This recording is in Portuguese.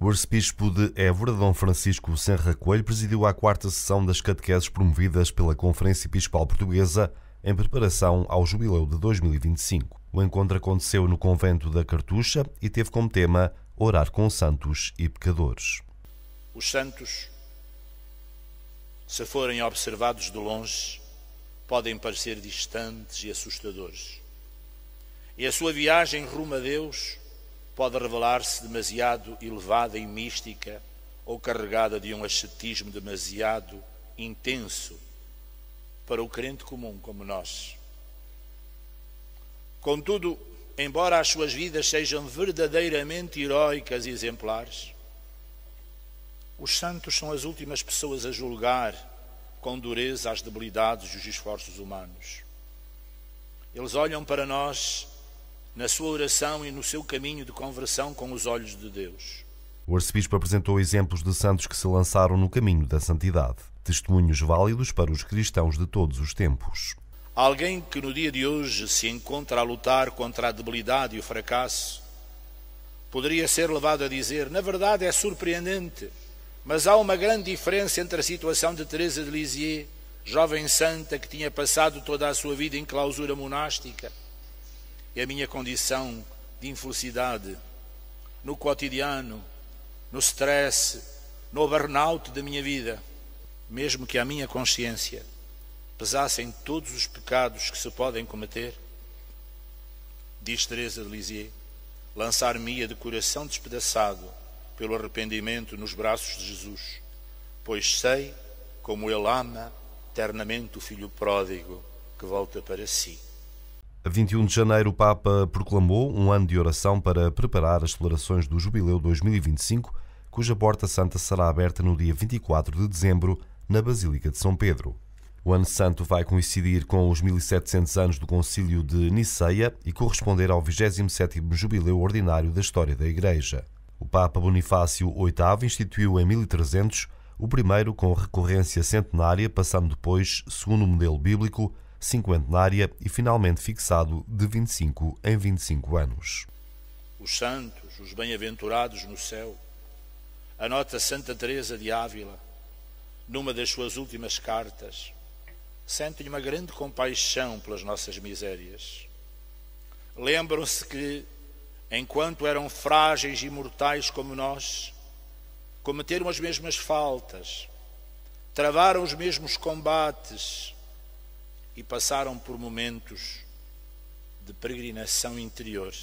O arcebispo de Évora, Dom Francisco Serra Coelho, presidiu a quarta sessão das catequeses promovidas pela Conferência Episcopal Portuguesa em preparação ao jubileu de 2025. O encontro aconteceu no convento da Cartucha e teve como tema orar com santos e pecadores. Os santos, se forem observados de longe, podem parecer distantes e assustadores. E a sua viagem rumo a Deus pode revelar-se demasiado elevada e mística ou carregada de um ascetismo demasiado intenso para o crente comum como nós. Contudo, embora as suas vidas sejam verdadeiramente heróicas e exemplares, os santos são as últimas pessoas a julgar com dureza as debilidades e os esforços humanos. Eles olham para nós na sua oração e no seu caminho de conversão com os olhos de Deus. O arcebispo apresentou exemplos de santos que se lançaram no caminho da santidade, testemunhos válidos para os cristãos de todos os tempos. Alguém que no dia de hoje se encontra a lutar contra a debilidade e o fracasso, poderia ser levado a dizer: na verdade é surpreendente, mas há uma grande diferença entre a situação de Teresa de Lisieux, jovem santa que tinha passado toda a sua vida em clausura monástica, e a minha condição de infelicidade no cotidiano, no stress, no burnout da minha vida, mesmo que a minha consciência pesassem todos os pecados que se podem cometer, diz Teresa de Lisieux, lançar-me-ia de coração despedaçado pelo arrependimento nos braços de Jesus, pois sei como ele ama eternamente o filho pródigo que volta para si. A 21 de janeiro, o Papa proclamou um ano de oração para preparar as celebrações do Jubileu 2025, cuja Porta Santa será aberta no dia 24 de dezembro na Basílica de São Pedro. O Ano Santo vai coincidir com os 1700 anos do Concílio de Niceia e corresponder ao 27º Jubileu Ordinário da História da Igreja. O Papa Bonifácio VIII instituiu em 1300 o primeiro com recorrência centenária, passando depois, segundo o modelo bíblico, cinquentenária e finalmente fixado de 25 em 25 anos. Os santos, os bem-aventurados no céu, anota Santa Teresa de Ávila, numa das suas últimas cartas, sentem uma grande compaixão pelas nossas misérias. Lembram-se que, enquanto eram frágeis e mortais como nós, cometeram as mesmas faltas, travaram os mesmos combates, e passaram por momentos de peregrinação interior